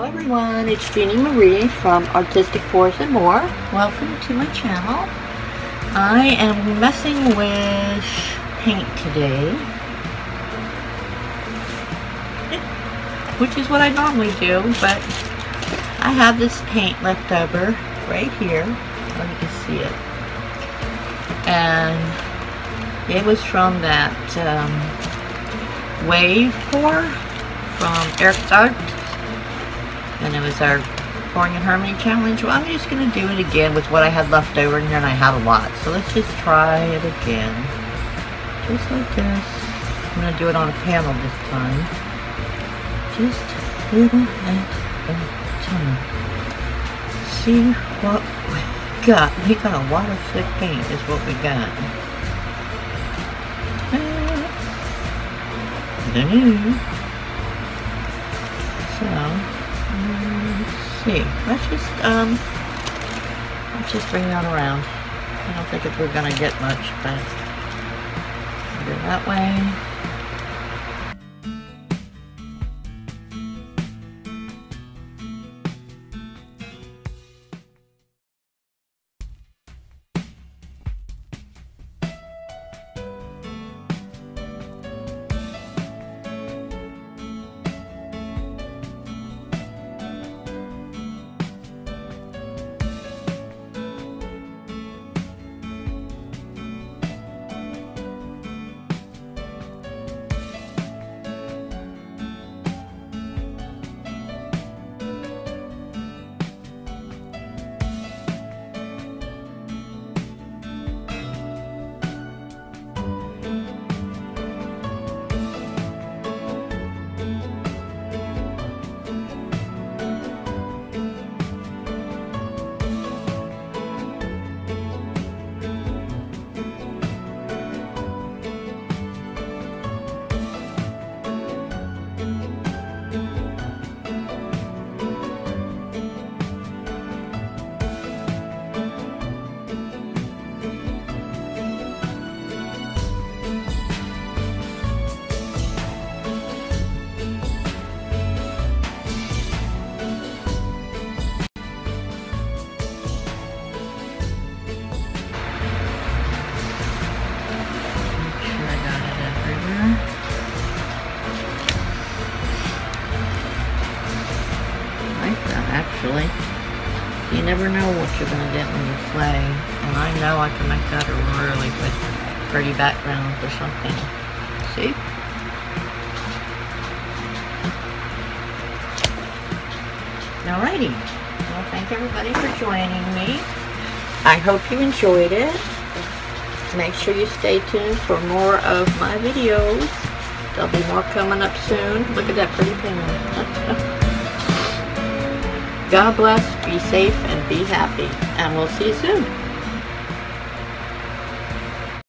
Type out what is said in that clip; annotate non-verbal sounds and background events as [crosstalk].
Hello everyone, it's Jeanne Marie from Artistic Pours and More. Welcome to my channel. I am messing with paint today. Which is what I normally do, but I have this paint left over right here. Let me can see it. And it was from that um, wave pour from Erika's Art and it was our Pouring in Harmony challenge. Well, I'm just going to do it again with what I had left over in here, and I have a lot. So let's just try it again. Just like this. I'm going to do it on a panel this time. Just a little at a time. See what we got. We got a lot of thick paint is what we got. Uh, so, see. Let's just, um, let's just bring that around. I don't think we're gonna get much, but that way. Actually. You never know what you're going to get when you play. And I know I can make that a really good, pretty background for something. See? Alrighty. Well, thank everybody for joining me. I hope you enjoyed it. Make sure you stay tuned for more of my videos. There'll be more coming up soon. Look at that pretty penguin. [laughs] God bless, be safe, and be happy. And we'll see you soon.